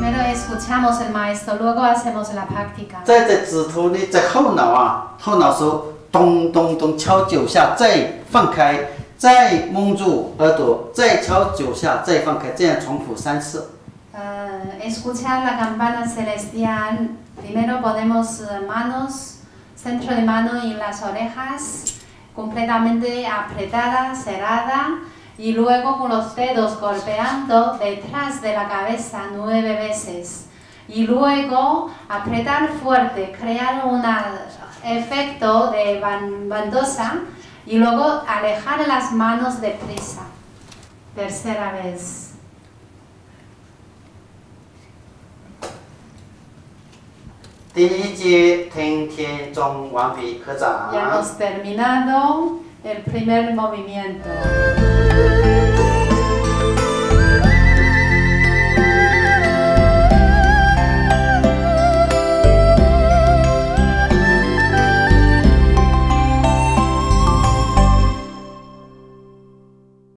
Primero escuchamos el maestro, luego hacemos la práctica. 在这指头呢，在后脑啊，后脑勺咚咚咚敲九下，再放开，再蒙住耳朵，再敲九下，再放开，这样重复三次。 Eh, escuchar la campana celestial. Primero ponemos eh, manos, centro de mano en las orejas, completamente apretada, cerrada, y luego con los dedos golpeando detrás de la cabeza nueve veces. Y luego apretar fuerte, crear un efecto de bandosa y luego alejar las manos de prisa. Tercera vez. Ya hemos terminado el primer movimiento.